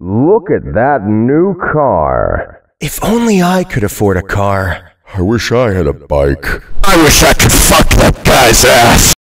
Look at that new car. If only I could afford a car. I wish I had a bike. I wish I could fuck that guy's ass.